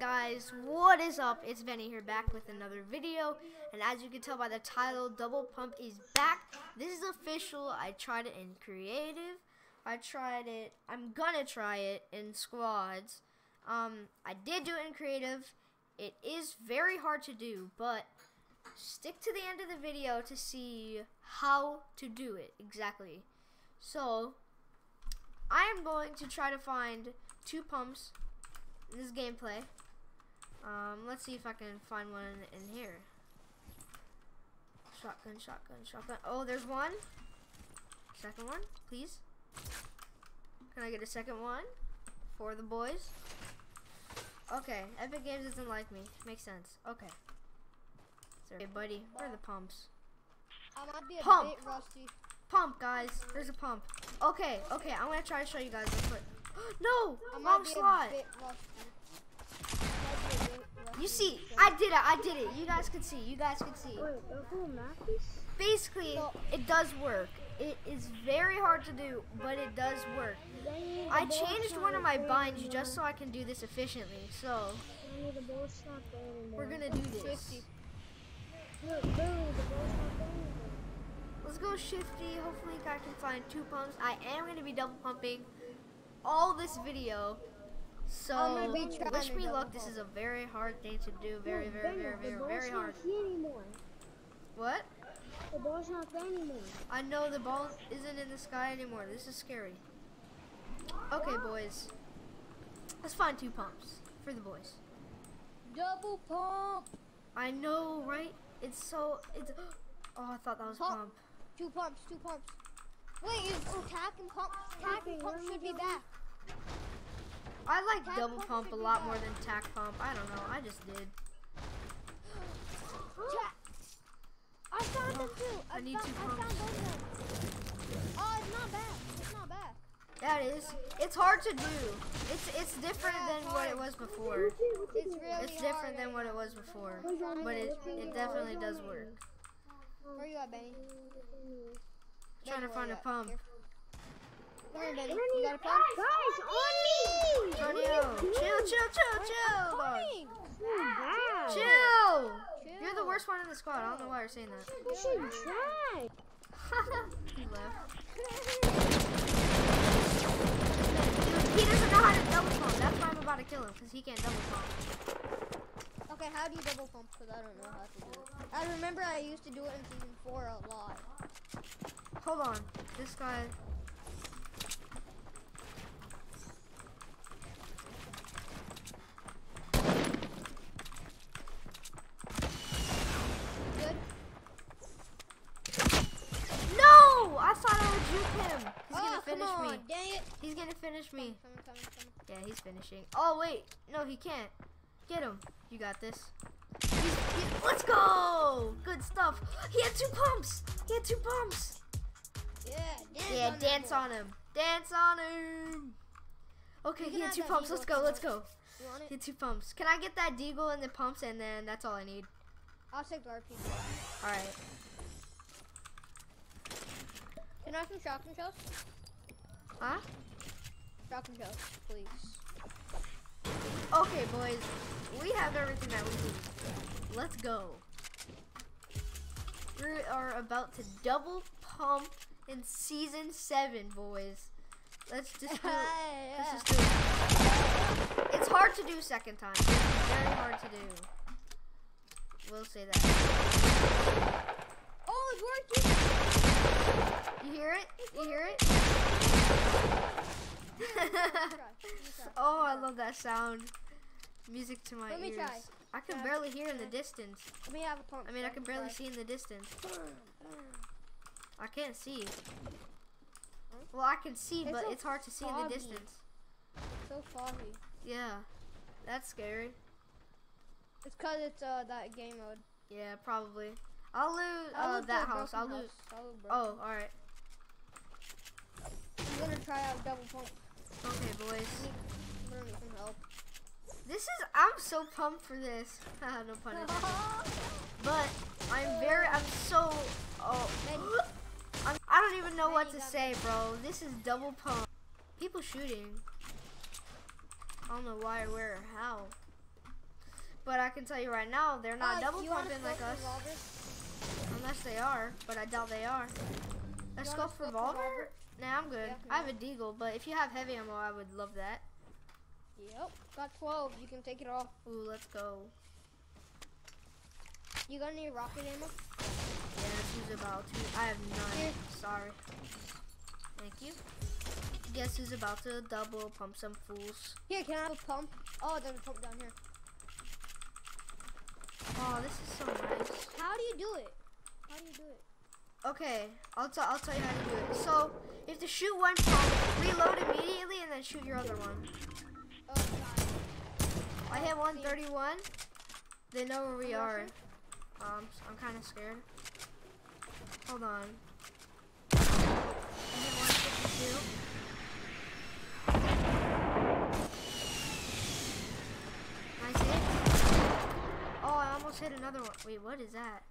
Guys, what is up? It's Beni here back with another video. And as you can tell by the title, Double Pump is back. This is official. I tried it in creative. I tried it, I'm gonna try it in squads. Um, I did do it in creative. It is very hard to do, but stick to the end of the video to see how to do it exactly. So, I am going to try to find two pumps in this gameplay. Um, let's see if I can find one in here. Shotgun, shotgun, shotgun. Oh, there's one. Second one, please. Can I get a second one for the boys? Okay, Epic Games doesn't like me. Makes sense. Okay. Sorry, buddy. Where are the pumps? I might be a Pump. bit rusty. Pump, guys. There's a pump. Okay, okay. I'm gonna try to show you guys real quick. no, I wrong slot. You see, I did it. I did it. You guys can see. You guys can see. Wait, the whole? Basically, it does work. It is very hard to do, but it does work. I changed one of my binds just so I can do this efficiently. So, Dang, the ball's not there anymore. we're gonna do this. Shifty. Look, literally, the ball's not there anymore. Let's go shifty. Hopefully, I can find two pumps. I am gonna be double pumping all this video. So, I'm gonna be wish me double luck. This is a very hard thing to do. Very, very, very, very, very hard. What? The ball's not there anymore. I know the ball isn't in the sky anymore. This is scary. Okay, boys. Let's find two pumps for the boys. Double pump. I know, right? It's so. It's. Oh, I thought that was Pump. pump. Two pumps. Two pumps. Wait, is oh, tack and pump? Tack Okay, and pump should be going? back. I like Tack double pump a lot more than tack pump. I don't know. I just did. I found them too. I, I need found, two pumps. Oh, it's not bad. It's not bad. That is. It's hard to do. It's it's different Yeah, than what it was before. It's really It's different than what it was before. But it it definitely does work. Where you at, Beni? Trying to find a pump. Here. Come here, Beni. Beni, You got a pump? Guys, on me! Antonio, chill, chill, chill, chill. Bad. Chill. Chill. You're the worst one in the squad. I don't know why you're saying that. We should try. he left. He doesn't know how to double pump. That's why I'm about to kill him, because he can't double pump. Okay, how do you double pump? Because I don't know how to do it. I remember I used to do it in season four a lot. Hold on. This guy. Good. No! I thought I would juke him. He's oh, gonna come finish on. me. Dang it. He's gonna finish me. Yeah, he's finishing. Oh, wait. No, he can't. Get him. You got this. He- let's go! Good stuff. He had two pumps. He had two pumps. Yeah, dance Yeah, on dance boy. on him. Dance on him. Okay, he had two pumps. Let's go. Let's go. He had two pumps. Can I get that deagle and the pumps, and then that's all I need. I'll take the RPG. All right. Can I have some shotgun shells? Huh? Shotgun please. Okay, boys. We have everything that we need. Let's go. We are about to double pump in season seven, boys. Let's just do it. Let's just do it. It's hard to do second time. It's very hard to do. We'll say that. Oh, it's working. You hear it? You hear it? Try. Let me try. oh, I love that sound. Music to my Let me ears. try. I can Yeah. barely hear in the distance. Let me have a pump. I mean, I can barely see in the distance. I can't see. Well, I can see, It's but so it's hard to see in the distance. It's so foggy. Yeah, that's scary. It's cause it's uh that game mode. Yeah, probably. I'll lose uh, that house. I'll. I'll. Oh, all right. I'm gonna try out double pump. Okay, boys. Gonna need some help. This is. I'm so pumped for this. no pun intended. But I'm very. I'm so. Oh. I'm, I don't even know what to say, bro. This is double pump. People shooting. I don't know why or where or how. But I can tell you right now, they're not Uh, double pumping like us. revolver? Unless they are, but I doubt they are. A You want scope a scope revolver? revolver? Nah, I'm good. Yeah, I have a deagle, but if you have heavy ammo, I would love that. Yep. Got 12. You can take it all. Ooh, let's go. You got any rocket ammo? Yeah, let's about to. I have none. Here. Sorry. Thank you. Guess who's about to double pump some fools? Here, can I have a pump? Oh, there's a pump down here. Oh, this is so nice. How do you do it? How do you do it? Okay, I'll, t- I'll tell you how to do it. So, you have to shoot one pump, reload immediately, and then shoot your other one. Oh, God. I hit 131. They know where we are. Um, so I'm kind of scared. Hold on. I hit 152. Nice hit. Oh, I almost hit another one. Wait, what is that?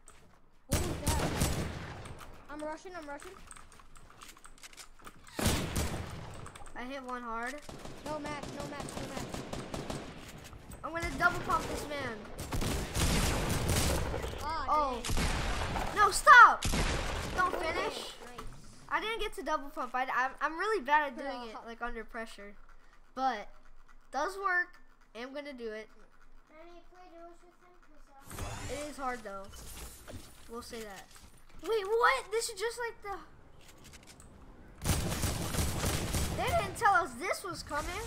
What is that? I'm rushing, I'm rushing. I hit one hard. No match, no match, no match. I'm gonna double pump this man. Ah, Oh. dang. No, stop! Don't finish. Nice. I didn't get to double pump. I, I'm, I'm really bad at doing it like under pressure, but does work. I'm gonna do it. It is hard though. We'll say that. Wait, what? This is just like the. They didn't tell us this was coming.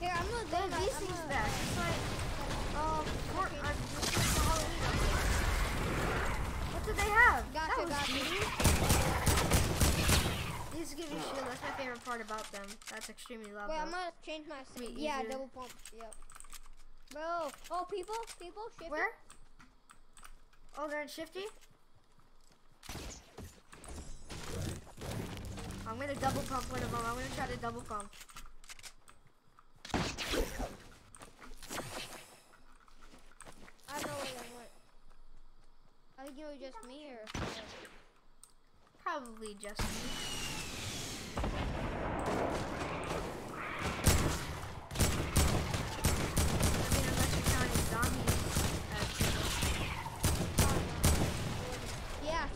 Here, I'm gonna They do have that. these I'm things gonna- back. It's like, um, Fort, uh, just like the Halloween update. What did they have? Gotcha, that was gotcha. easy. These give you shield. That's my favorite part about them. That's extremely loud. Wait, though. I'm gonna change my. Wait, yeah, easier. double pump. Yep. Bro. Oh, people, people, shift. Where? Oh, they're in Shifty? I'm gonna double pump one of them. I'm gonna try to double pump. I don't know where they went. I think it was just me or. Probably just me. I mean, unless you're counting zombies as Yeah, so. I think- and Shifty, guys. Ah, take that. Ah! There's a heavy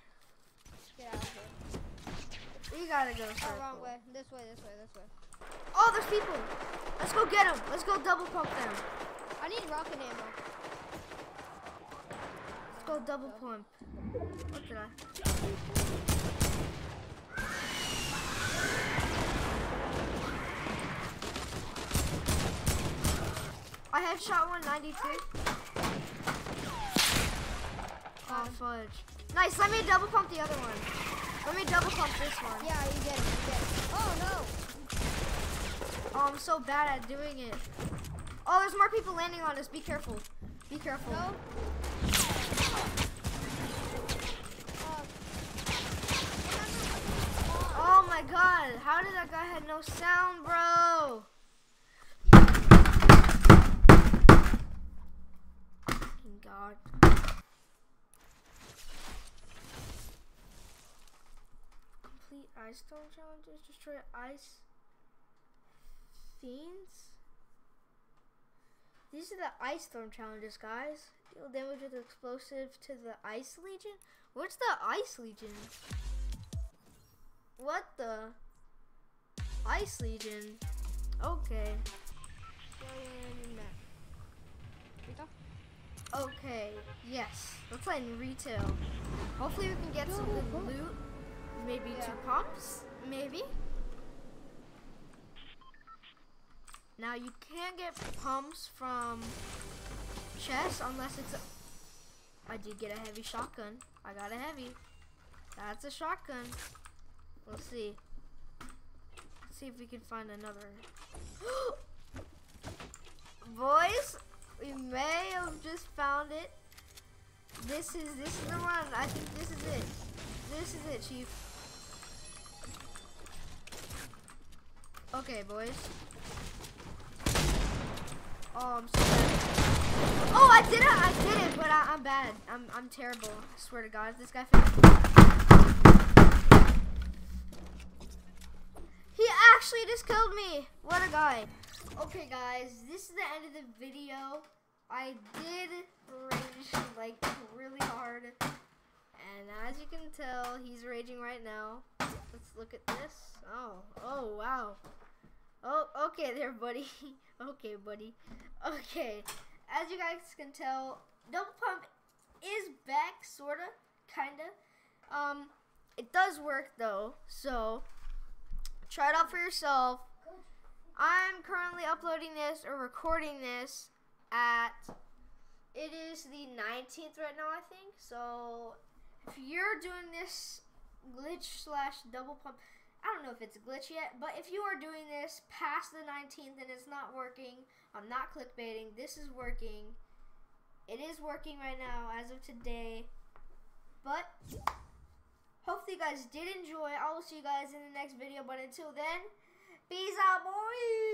we gotta go Oh, wrong way. This way, this way, this way. Oh, there's people. Let's go get them. Let's go double pump them. I need rocket ammo. Let's go double pump. What did I? I have shot 192. Oh, fudge. Nice, let me double pump the other one. Let me double pump this one. Yeah, you get it, you get it. Oh, no. Oh, I'm so bad at doing it. Oh, there's more people landing on us. Be careful. Be careful. No. Uh, Oh my god, how did that guy have no sound, bro? God. Ice storm challenges, destroy ice fiends. These are the ice storm challenges, guys. Deal damage with explosive to the ice legion. What's the ice legion? What the? Ice Legion. Okay. Okay. Yes. Let's play in retail. Hopefully we can get some good loot. Maybe two pumps. Maybe. Now you can't get pumps from chests unless it's a. I did get a heavy shotgun. I got a heavy. That's a shotgun. We'll see. Let's see if we can find another. Boys, we may have just found it. This is this is the one. I think this is it. This is it, Chief. Okay, boys. Oh, I'm so bad. Oh, I did it! I did it, but I, am bad. I'm I'm terrible. I swear to God, if this guy. He actually just killed me. What a guy. Okay, guys, this is the end of the video. I did rage like really hard, and as you can tell, he's raging right now. Let's look at this. Oh, oh wow. Oh, okay there, buddy. okay, buddy. Okay, as you guys can tell, double pump is back, sorta, kinda. Um, it does work though, so try it out for yourself. I'm currently uploading this or recording this at it is the 19th right now, I think. So if you're doing this glitch slash double pump, I don't know if it's a glitch yet, but if you are doing this past the 19th and it's not working, I'm not clickbaiting. This is working. It is working right now as of today. But hopefully you guys did enjoy. I will see you guys in the next video. But until then, peace out, boys.